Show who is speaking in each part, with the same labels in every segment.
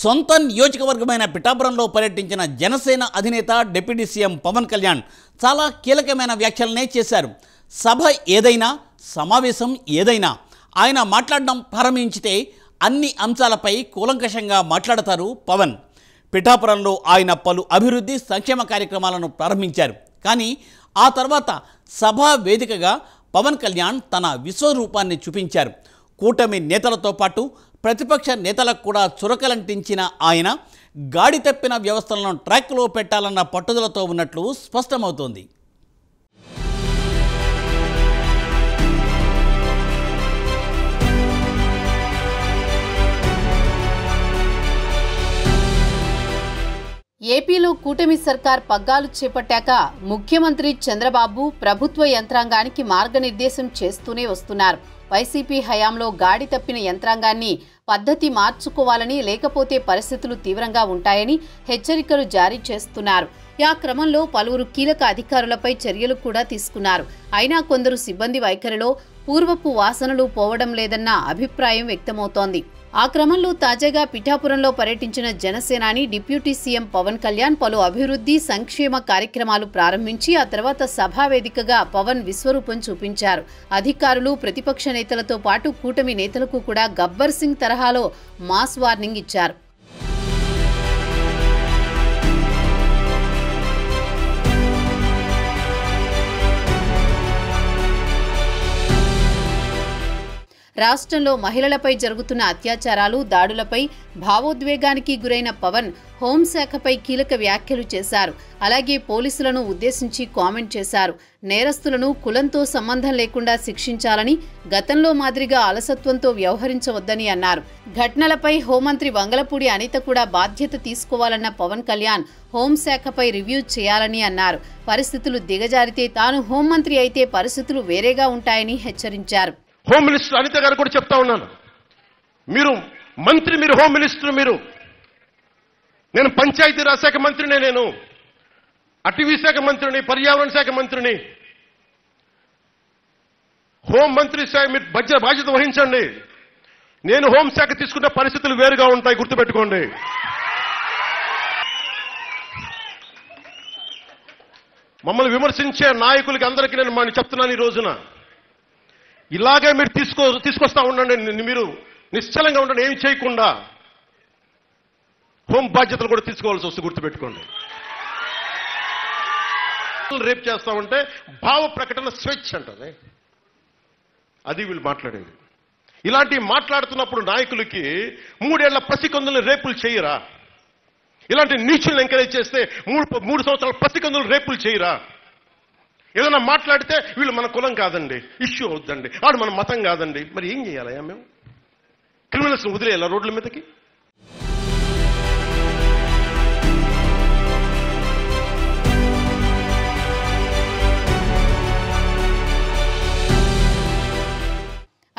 Speaker 1: సొంత నియోజకవర్గమైన పిఠాపురంలో పర్యటించిన జనసేన అధినేత డిప్యూటీ సీఎం పవన్ కళ్యాణ్ చాలా కీలకమైన వ్యాఖ్యలనే చేశారు. సభ ఏదైనా సమావేశం ఏదైనా ఆయన మాట్లాడడం ప్రారంభించితే అన్ని అంశాలపై కూలంకషంగా మాట్లాడతారు పవన్. పిఠాపురంలో ఆయన పలు అభివృద్ధి సంక్షేమ కార్యక్రమాలను ప్రారంభించారు. కానీ ఆ తర్వాత సభా వేదికగా పవన్ కళ్యాణ్ తన విశ్వరూపాన్ని చూపించారు. కూటమి నేతలతో పాటు ప్రతిపక్ష నేతలకు కూడా చురకలంటించిన ఆయన గాడి తప్పిన వ్యవస్థలను ట్రాక్లో పెట్టాలన్న పట్టుదలతో ఉన్నట్లు స్పష్టమవుతోంది.
Speaker 2: ఏపీలో కూటమి సర్కార్ పగ్గాలు చేపట్టాక ముఖ్యమంత్రి చంద్రబాబు ప్రభుత్వ యంత్రాంగానికి మార్గనిర్దేశం చేస్తూనే వస్తున్నారు. వైసీపీ హయాంలో గాడి తప్పిన యంత్రాంగాన్ని పద్ధతి మార్చుకోవాలని లేకపోతే పరిస్థితులు తీవ్రంగా ఉంటాయని హెచ్చరికలు జారీ చేస్తున్నారు. ఆ క్రమంలో పలువురు కీలక అధికారులపై చర్యలు కూడా తీసుకున్నారు. అయినా కొందరు సిబ్బంది వైఖరిలో పూర్వపు వాసనలు పోవడం లేదన్న అభిప్రాయం వ్యక్తమవుతోంది. ఆ క్రమంలో తాజాగా పిఠాపురంలో పర్యటించిన జనసేనాని డిప్యూటీ సీఎం పవన్ కళ్యాణ్ పలు అభివృద్ధి సంక్షేమ కార్యక్రమాలు ప్రారంభించి ఆ తర్వాత సభా వేదికగా పవన్ విశ్వరూపం చూపించారు. అధికారులు ప్రతిపక్ష నేతలతో పాటు కూటమి నేతలకు కూడా గబ్బర్ సింగ్ తరహాలో మాస్ వార్నింగ్ ఇచ్చారు. రాష్ట్రంలో మహిళలపై జరుగుతున్న అత్యాచారాలు దాడులపై భావోద్వేగానికి గురైన పవన్ హోంశాఖపై కీలక వ్యాఖ్యలు చేశారు. అలాగే పోలీసులను ఉద్దేశించి కామెంట్ చేశారు. నేరస్తులను కులంతో సంబంధం లేకుండా శిక్షించాలని గతంలో మాదిరిగా అలసత్వంతో వ్యవహరించవద్దని అన్నారు. ఘటనలపై హోంమంత్రి వంగలపూడి అనిత కూడా బాధ్యత తీసుకోవాలన్న పవన్ కళ్యాణ్ హోంశాఖపై రివ్యూ చేయాలని అన్నారు. పరిస్థితులు దిగజారితే తాను హోంమంత్రి అయితే పరిస్థితులు వేరేగా ఉంటాయని హెచ్చరించారు.
Speaker 3: హోమ్ మినిస్టర్ అనిత గారు కూడా చెప్తా ఉన్నాను. మీరు మంత్రి మీరు హోమ్ మినిస్టర్ మీరు. నేను పంచాయతీరాజ్ శాఖ మంత్రినే నేను. అటవీ శాఖ మంత్రిని పర్యావరణ శాఖ మంత్రిని. హోం మంత్రి శాఖ మీరు బడ్జెట్ బాధ్యత వహించండి. నేను హోంశాఖ తీసుకుంటే పరిస్థితులు వేరుగా ఉంటాయి గుర్తుపెట్టుకోండి. మమ్మల్ని విమర్శించే నాయకులకి అందరికీ నేను చెప్తున్నాను ఈ రోజున. ఇలాగే మీరు తీసుకో తీసుకొస్తా ఉండండి. మీరు నిశ్చలంగా ఉండండి. ఏమి చేయకుండా హోం బాధ్యతలు కూడా తీసుకోవాల్సి వస్తుంది గుర్తుపెట్టుకోండి. రేపు చేస్తామంటే భావ ప్రకటన స్వేచ్ఛ అంటది. అది వీళ్ళు మాట్లాడేది. ఇలాంటి మాట్లాడుతున్నప్పుడు నాయకులకి మూడేళ్ళ పసికందులను రేపులు చేయరా? ఇలాంటి నీచులను ఎంకరేజ్ చేస్తే మూడు మూడు సంవత్సరాల పసికందులు రేపులు చేయరా? ఏదైనా మాట్లాడితే వీళ్ళు మన కులం కాదండి ఇష్యూ అవుద్దండి. వాడు మన మతం కాదండి. మరి ఏం చేయాలయ్యా మేము? క్రిమినల్స్ వదిలేయాలా రోడ్ల మీదకి?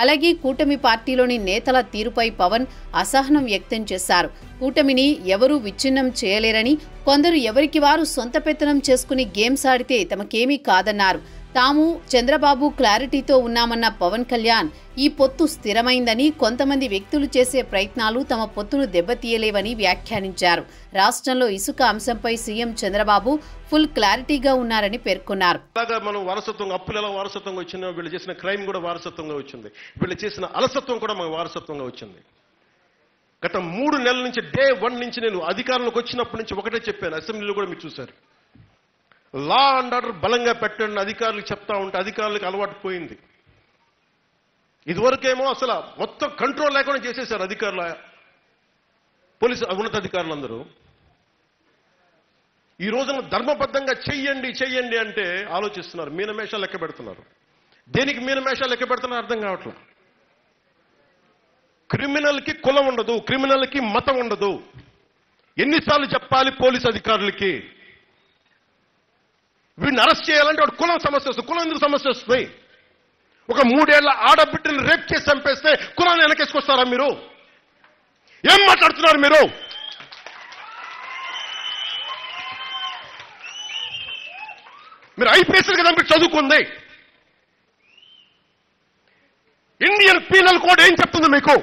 Speaker 2: అలాగే కూటమి పార్టీలోని నేతల తీరుపై పవన్ అసహనం వ్యక్తం చేశారు. కూటమిని ఎవరూ విచ్ఛిన్నం చేయలేరని కొందరు ఎవరికి వారు సొంత పెత్తనం చేసుకుని గేమ్స్ ఆడితే తమకేమీ కాదన్నారు. తాము చంద్రబాబు క్లారిటీతో ఉన్నామన్న పవన్ కళ్యాణ్ ఈ పొత్తు స్థిరమైందని కొంతమంది వ్యక్తులు చేసే ప్రయత్నాలు తమ పొత్తును దెబ్బతీయలేవని వ్యాఖ్యానించారు. రాష్ట్రంలో ఇసుక అంశంపై సీఎం చంద్రబాబు ఫుల్ క్లారిటీగా ఉన్నారని పేర్కొన్నారు.
Speaker 3: అలాగా మనం వారసత్వంగా అప్పులు ఎలా వారసత్వంగా వచ్చిందో వీళ్ళు చేసిన క్రైమ్ కూడా వారసత్వంగా వచ్చింది. వీళ్ళు చేసిన అలసత్వం కూడా మనకు వారసత్వంగా వచ్చింది. గత మూడు నెలల నుంచి డే వన్ నుంచి నేను అధికారంలోకి వచ్చినప్పటి నుంచి ఒకటే చెప్పాను. అసెంబ్లీలో కూడా మీరు చూశారు. లా అండ్ ఆర్డర్ బలంగా పెట్టండి అధికారులకు చెప్తా ఉంటే అధికారులకు అలవాటు పోయింది. ఇదివరకేమో అసలు మొత్తం కంట్రోల్ లేకుండా చేసేశారు అధికారుల పోలీసు ఉన్నతాధికారులందరూ. ఈ రోజున ధర్మబద్ధంగా చెయ్యండి చెయ్యండి అంటే ఆలోచిస్తున్నారు మీనమేషాలు లెక్క పెడుతున్నారు. దేనికి మీనమేషాలు లెక్క పెడుతున్నారు అర్థం కావట్లేదు క్రిమినల్కి కులం ఉండదు క్రిమినల్కి మతం ఉండదు. ఎన్నిసార్లు చెప్పాలి పోలీస్ అధికారులకి? వీడిని అరెస్ట్ చేయాలంటే వాడు కులం సమస్య వస్తుంది. కులం ఎందుకు సమస్య వస్తుంది? ఒక మూడేళ్ళ ఆడబిడ్డని రేప్ చేసి చంపేస్తే కులాన్ని వెనకేసుకొస్తారా మీరు? ఏం మాట్లాడుతున్నారు మీరు? మీరు ఐపీఎస్ కదా మీరు చదువుకుంది. ఇండియన్ పీనల్ కోడ్ ఏం చెప్తుంది మీకు?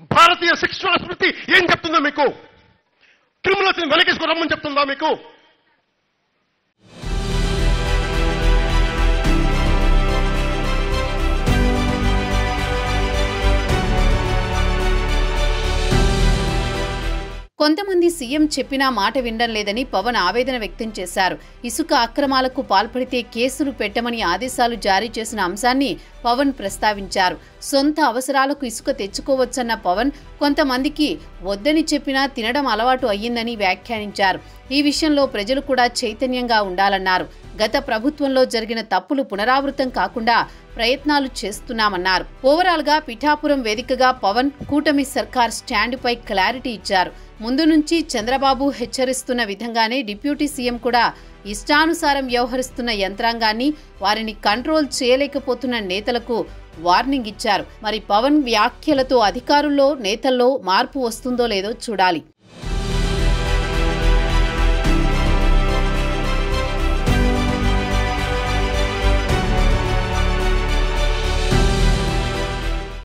Speaker 3: భారతీయ శిక్షణ స్మృతి ఏం చెప్తుందో మీకు? క్రిమినల్స్ని వెనకేసుకురమ్మని చెప్తుందా మీకు?
Speaker 2: కొంతమంది సీఎం చెప్పినా మాట వినడం లేదని పవన్ ఆవేదన వ్యక్తం చేశారు. ఇసుక అక్రమాలకు పాల్పడితే కేసులు పెట్టమని ఆదేశాలు జారీ చేసిన అంశాన్ని పవన్ ప్రస్తావించారు. సొంత అవసరాలకు ఇసుక తెచ్చుకోవచ్చన్న పవన్ కొంతమందికి వద్దని చెప్పినా తినడం అలవాటు అయ్యిందని వ్యాఖ్యానించారు. ఈ విషయంలో ప్రజలు కూడా చైతన్యంగా ఉండాలన్నారు. గత ప్రభుత్వంలో జరిగిన తప్పులు పునరావృతం కాకుండా ప్రయత్నాలు చేస్తున్నామన్నారు. ఓవరాల్గా పిఠాపురం వేదికగా పవన్ కూటమి సర్కార్ స్టాండ్పై క్లారిటీ ఇచ్చారు. ముందు నుంచి చంద్రబాబు హెచ్చరిస్తున్న విధంగానే డిప్యూటీ సీఎం కూడా ఇష్టానుసారం వ్యవహరిస్తున్న యంత్రాంగాన్ని వారిని కంట్రోల్ చేయలేకపోతున్న నేతలకు వార్నింగ్ ఇచ్చారు. మరి పవన్ వ్యాఖ్యలతో అధికారుల్లో నేతల్లో మార్పు వస్తుందో లేదో చూడాలి.